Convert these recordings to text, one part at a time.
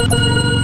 Música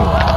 you